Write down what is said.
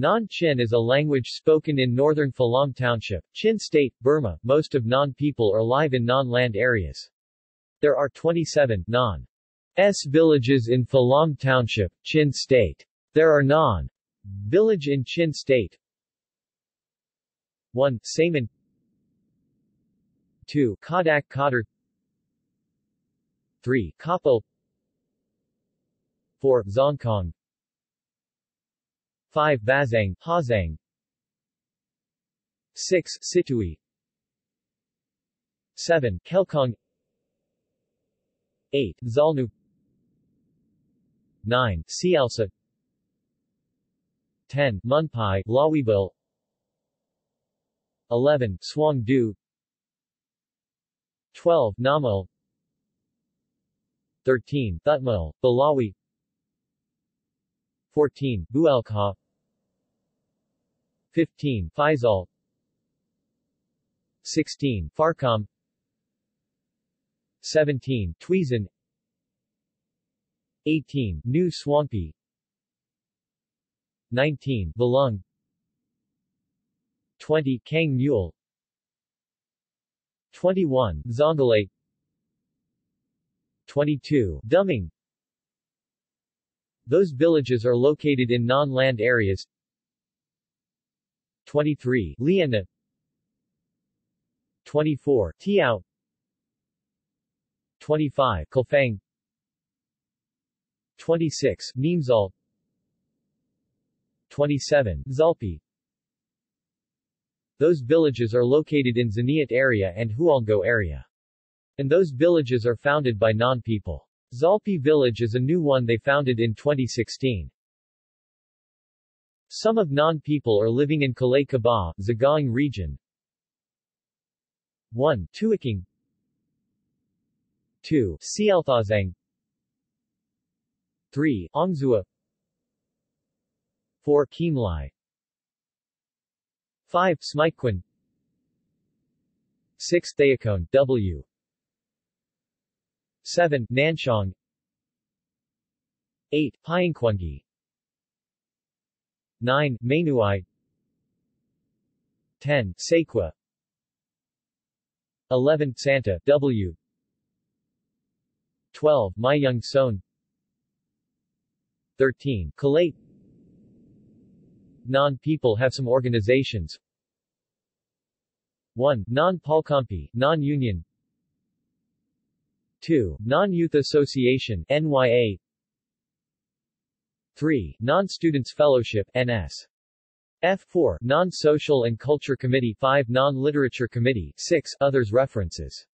Ngawn-Chin is a language spoken in northern Falam Township, Chin State, Burma. Most of Ngawn people are live in Ngawn-land areas. There are 27 Ngawn-S villages in Falam Township, Chin State. There are Ngawn village in Chin State 1. Saimun 2. Khawdak Khawdar 3. Kapo 4. Zawngkong 5. Vazang, Hawzang 6. Sihtui 7. Kelkong 8. Zawlnu 9. Sialsih 10. Munpi, Lawibual 11. Suang Do 12. Ngamual 13. Thutmual, Belawi 14. Bualkhaw 15. Phaizawl 16. Farkhawm 17. Tuisan 18. New Suangpi 19. Valung 20. Kang Mule 21. Zongalay 22. Dumming Those villages are located in Ngawn-land areas 23. Liana 24. Tiao 25. Kalfang 26. Neemzal 27. Zalpi Those villages are located in Zaniat area and Hualngo area. And those villages are founded by Ngawn-people. Zalpi village is a new one they founded in 2016. Some of Ngawn-people are living in Kalay Kaba, Sagaing region. 1. Tuiking 2. Sialthazang 3. Ongzua 4. Kimlai 5. Smitequin 6. Thayakone, W. 7. Nanchong 8. Pyingquangi 9. Mainuai 10. Sequa 11. Santa, W. 12. Mayung Son 13. Kalate Ngawn-people have some organizations 1. Ngawn-Palkampi, Ngawn-union 2. Ngawn-Youth Association NYA 3. Ngawn-Students Fellowship NS F4 Ngawn-Social and Culture Committee 5 Ngawn-Literature Committee 6 Others References